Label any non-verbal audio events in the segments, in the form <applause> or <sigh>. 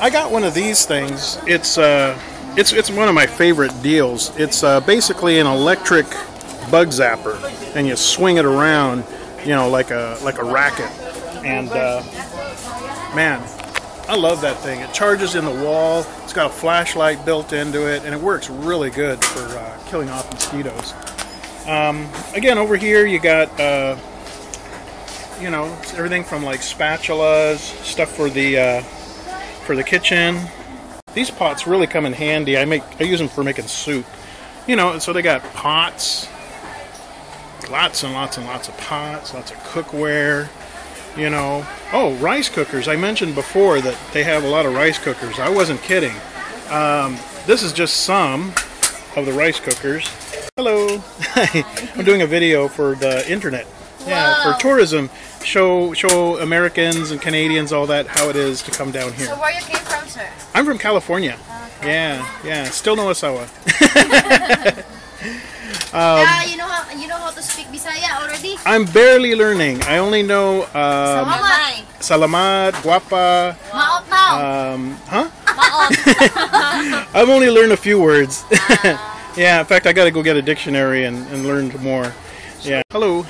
I got one of these things. It's uh, it's it's one of my favorite deals. It's uh, basically an electric bug zapper, and you swing it around, you know, like a like a racket. And uh, man, I love that thing. It charges in the wall. It's got a flashlight built into it, and it works really good for uh, killing off mosquitoes. Um, again, over here you got uh, you know everything from like spatulas, stuff for the uh, for the kitchen. These pots really come in handy. I make I use them for making soup. You know, so they got pots, lots and lots and lots of pots, lots of cookware. You know, oh, rice cookers. I mentioned before that they have a lot of rice cookers. I wasn't kidding. Um, this is just some of the rice cookers. Hello, <laughs> I'm doing a video for the internet. Yeah, for tourism. Show show Americans and Canadians all that how it is to come down here. So where you came from, sir? I'm from California. Yeah, yeah. Still no asawa. <laughs> yeah, you know how you know how to speak Bisaya already. I'm barely learning. I only know um, Salamat. salamat, guapa. Maot now. Um, huh? Maot. <laughs> I've only learned a few words. <laughs> yeah, in fact, I got to go get a dictionary and, and learn more. Yeah. Hello.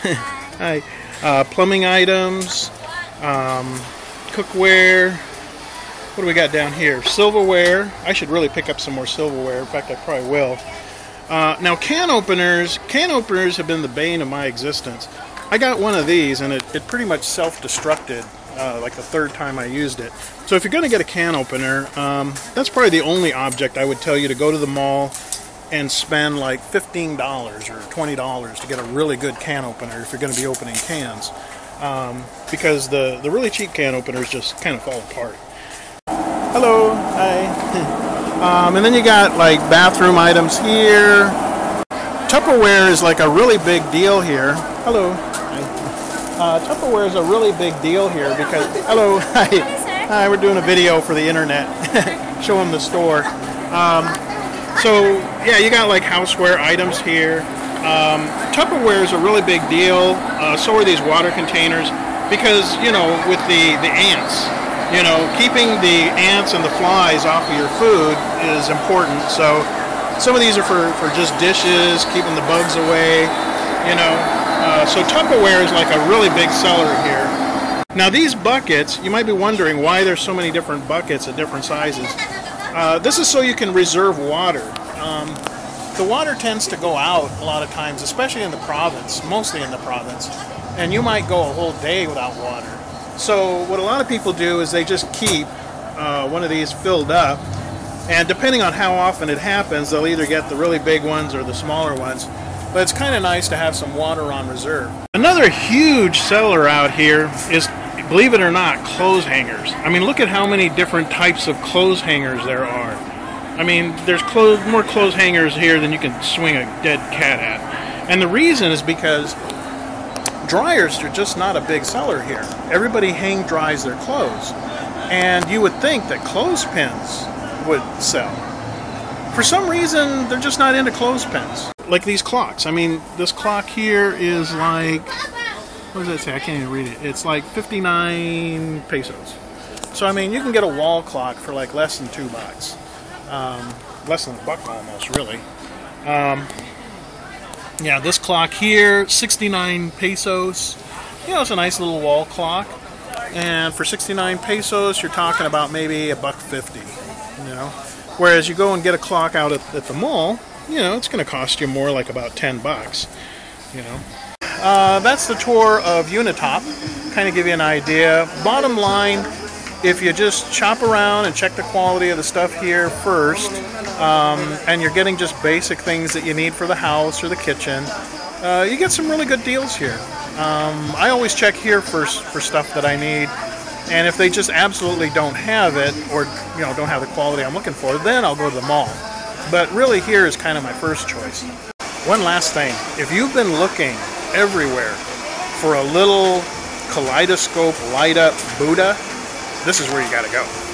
Hi. Uh, plumbing items, um, cookware. What do we got down here? Silverware. I should really pick up some more silverware. In fact, I probably will. Uh, now, can openers. Can openers have been the bane of my existence. I got one of these, and it, it pretty much self-destructed uh, like the third time I used it. So if you're going to get a can opener, um, that's probably the only object I would tell you to go to the mall and spend like $15 or $20 to get a really good can opener if you're going to be opening cans. Um, because the, the really cheap can openers just kind of fall apart. Hello, hi. <laughs> um, and then you got like bathroom items here. Tupperware is like a really big deal here. Hello. Hi. Uh, Tupperware is a really big deal here because hello, hi, hi. We're doing a video for the internet. <laughs> Show them the store. Um, so yeah, you got like houseware items here. Um, Tupperware is a really big deal. Uh, so are these water containers because you know with the the ants, you know keeping the ants and the flies off of your food is important. So some of these are for for just dishes, keeping the bugs away. You know, uh, so Tupperware is like a really big seller here. Now these buckets, you might be wondering why there's so many different buckets at different sizes. Uh, this is so you can reserve water. Um, the water tends to go out a lot of times, especially in the province, mostly in the province, and you might go a whole day without water. So what a lot of people do is they just keep uh, one of these filled up, and depending on how often it happens, they'll either get the really big ones or the smaller ones. But it's kind of nice to have some water on reserve. Another huge seller out here is believe it or not, clothes hangers. I mean, look at how many different types of clothes hangers there are. I mean, there's more clothes hangers here than you can swing a dead cat at. And the reason is because dryers are just not a big seller here. Everybody hang dries their clothes. And you would think that clothespins would sell. For some reason, they're just not into clothespins. Like these clocks. I mean, this clock here is like what does that say? I can't even read it. It's like 59 pesos. So I mean, you can get a wall clock for like less than two bucks, um, less than a buck almost, really. Um, yeah, this clock here, 69 pesos. You know, it's a nice little wall clock, and for 69 pesos, you're talking about maybe a buck fifty. You know, whereas you go and get a clock out at, at the mall, you know, it's going to cost you more, like about 10 bucks. You know. Uh, that's the tour of Unitop. Kind of give you an idea. Bottom line, if you just shop around and check the quality of the stuff here first, um, and you're getting just basic things that you need for the house or the kitchen, uh, you get some really good deals here. Um, I always check here first for stuff that I need, and if they just absolutely don't have it or you know don't have the quality I'm looking for, then I'll go to the mall. But really, here is kind of my first choice. One last thing: if you've been looking everywhere for a little kaleidoscope light up Buddha, this is where you got to go.